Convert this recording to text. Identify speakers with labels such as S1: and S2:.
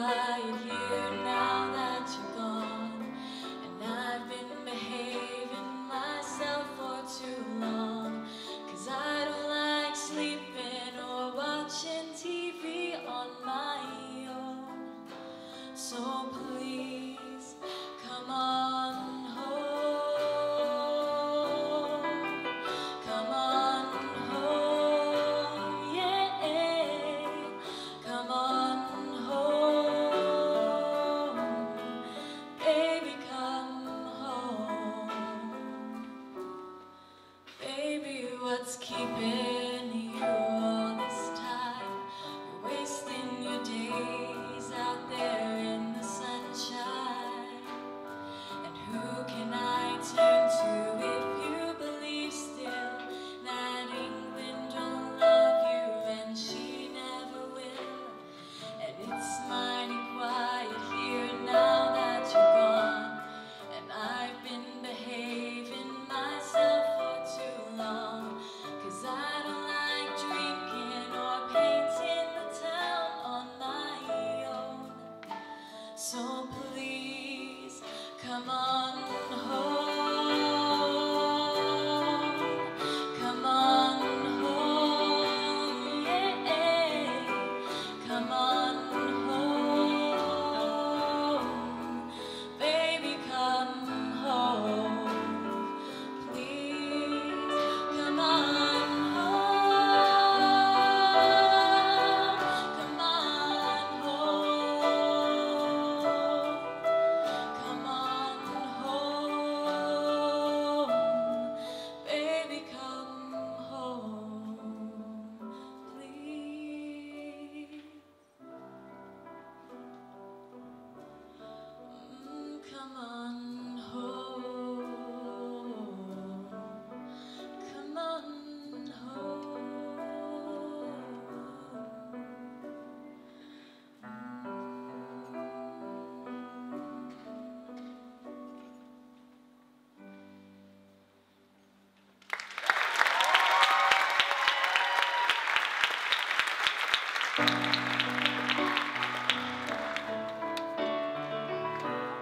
S1: wine what's keeping come on